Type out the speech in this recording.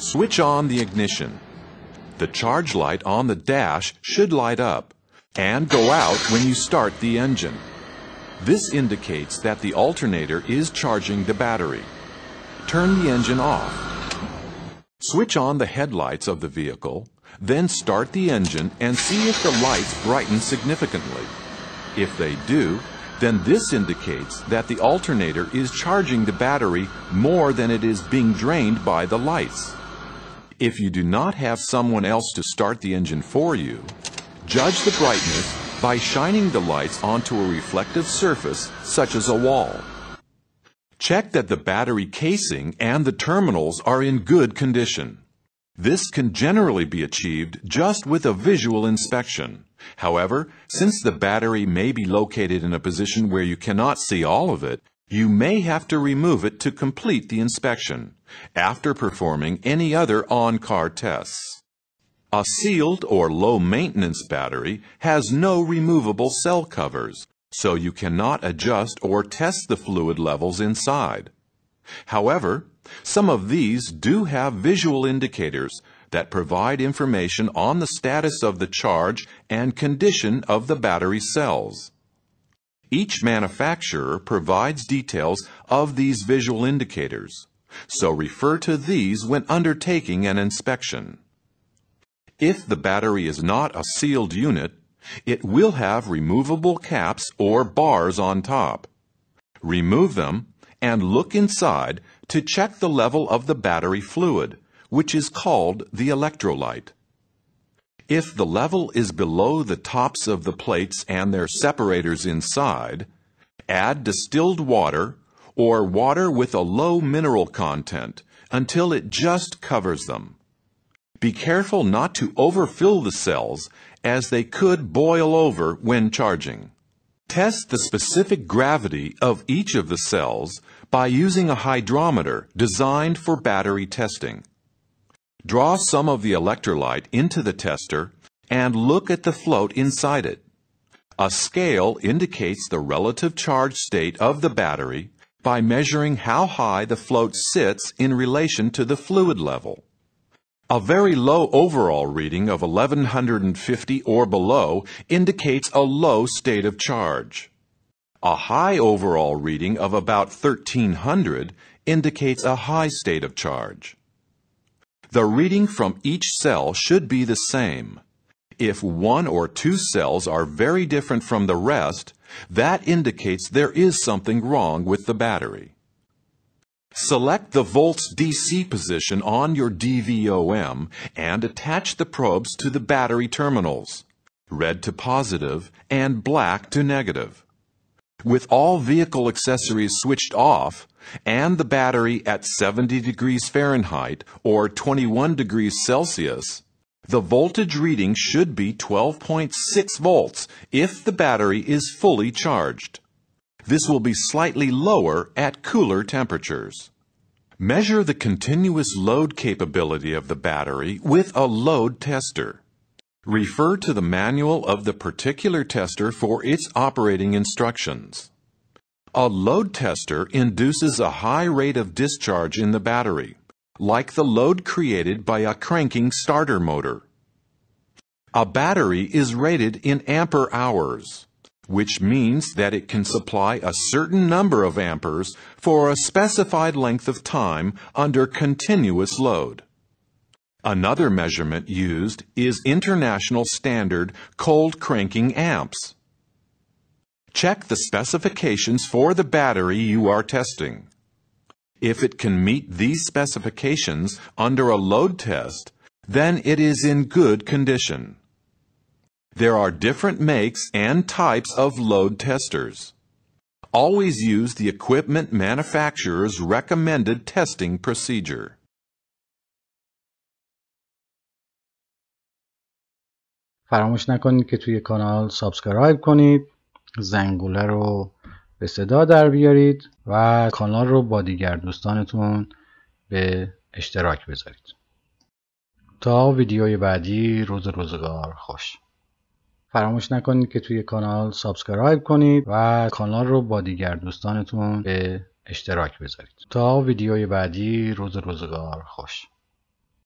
Switch on the ignition. The charge light on the dash should light up and go out when you start the engine. This indicates that the alternator is charging the battery. Turn the engine off. Switch on the headlights of the vehicle, then start the engine and see if the lights brighten significantly. If they do, then this indicates that the alternator is charging the battery more than it is being drained by the lights. If you do not have someone else to start the engine for you, judge the brightness by shining the lights onto a reflective surface such as a wall. Check that the battery casing and the terminals are in good condition. This can generally be achieved just with a visual inspection. However, since the battery may be located in a position where you cannot see all of it, you may have to remove it to complete the inspection after performing any other on-car tests. A sealed or low-maintenance battery has no removable cell covers, so you cannot adjust or test the fluid levels inside. However, some of these do have visual indicators that provide information on the status of the charge and condition of the battery cells. Each manufacturer provides details of these visual indicators, so refer to these when undertaking an inspection. If the battery is not a sealed unit, it will have removable caps or bars on top. Remove them and look inside to check the level of the battery fluid, which is called the electrolyte. If the level is below the tops of the plates and their separators inside, add distilled water or water with a low mineral content until it just covers them. Be careful not to overfill the cells as they could boil over when charging. Test the specific gravity of each of the cells by using a hydrometer designed for battery testing. Draw some of the electrolyte into the tester and look at the float inside it. A scale indicates the relative charge state of the battery by measuring how high the float sits in relation to the fluid level. A very low overall reading of 1150 or below indicates a low state of charge. A high overall reading of about 1300 indicates a high state of charge. The reading from each cell should be the same. If one or two cells are very different from the rest, that indicates there is something wrong with the battery. Select the volts DC position on your DVOM and attach the probes to the battery terminals, red to positive and black to negative. With all vehicle accessories switched off and the battery at 70 degrees Fahrenheit or 21 degrees Celsius, the voltage reading should be 12.6 volts if the battery is fully charged. This will be slightly lower at cooler temperatures. Measure the continuous load capability of the battery with a load tester. Refer to the manual of the particular tester for its operating instructions. A load tester induces a high rate of discharge in the battery, like the load created by a cranking starter motor. A battery is rated in ampere hours which means that it can supply a certain number of amperes for a specified length of time under continuous load. Another measurement used is International Standard Cold Cranking Amps. Check the specifications for the battery you are testing. If it can meet these specifications under a load test, then it is in good condition. There are different makes and types of load testers. Always use the equipment manufacturer's recommended testing procedure. فراموش نکنید که توی کانال سابسکرایب کنید زنگوله رو به صدا در بیارید و کانال رو با دیگر دوستانتون به اشتراک بذارید. تا ویدیوی بعدی روز روزگار خوش. فراموش نکنید که توی کانال سابسکرایب کنید و کانال رو با دیگر دوستانتون به اشتراک بذارید. تا ویدیوی بعدی روز روزگار خوش.